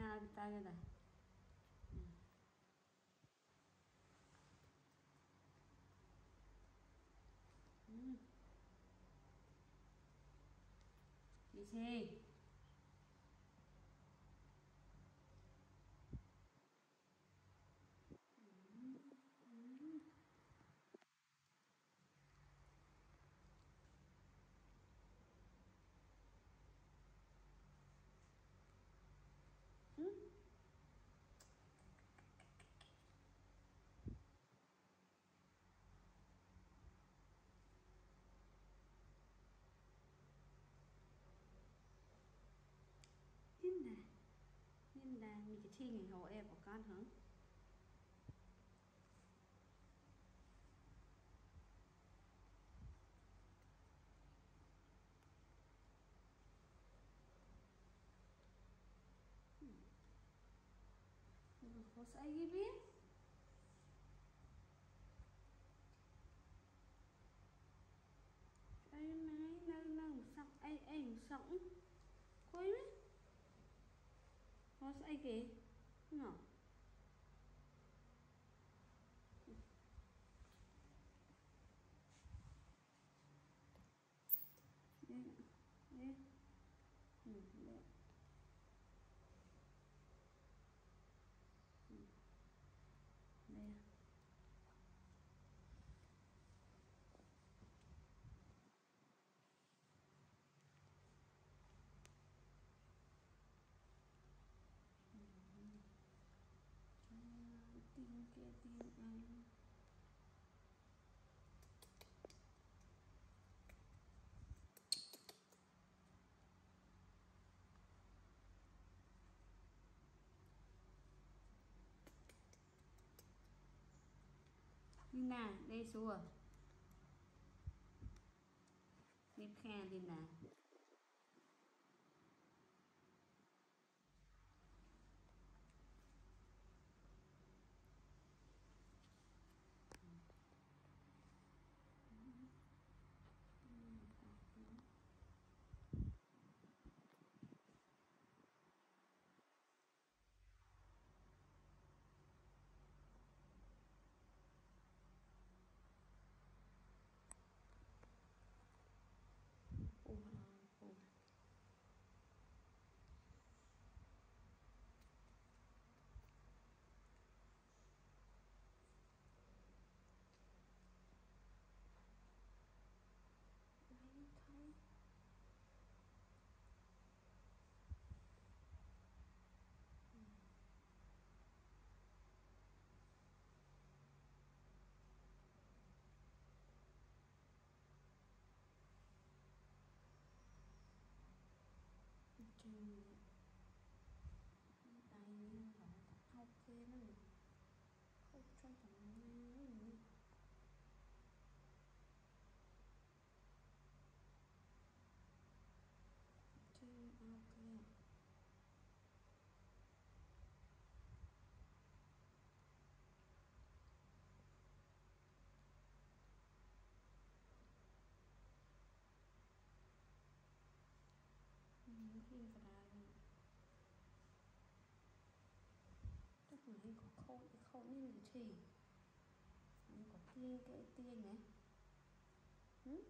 nào Chị cái nhìn nè mình cái thi ngày em của con hả? Có sai gì ai nấy nâng nâng sọc ai ai sọc coi mấy có sai kì nhỏ đây đây ừ, Nina, đây xua Nếp khe Nina như thì không có tiên cái tiên này hmm?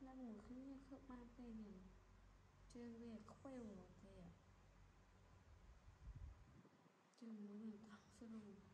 nên một khi như không ba tên này trên về khoe một thì à trên muốn mình thẳng sơ đồ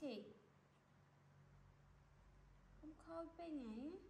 chị? Không khôi bên nhảy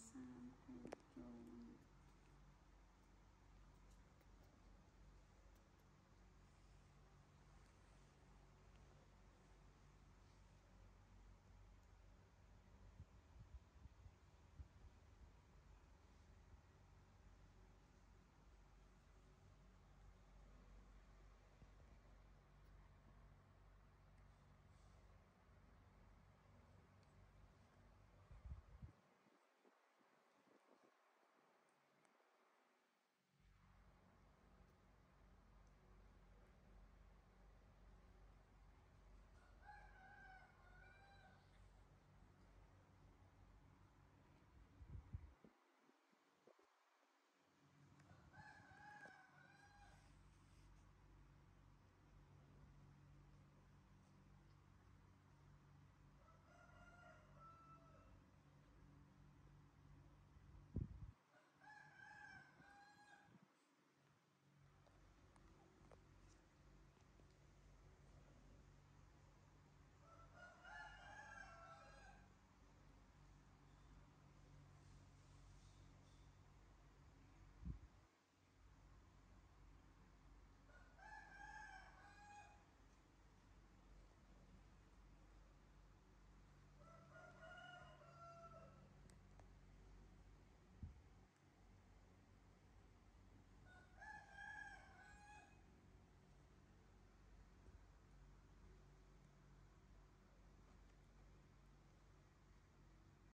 三分钟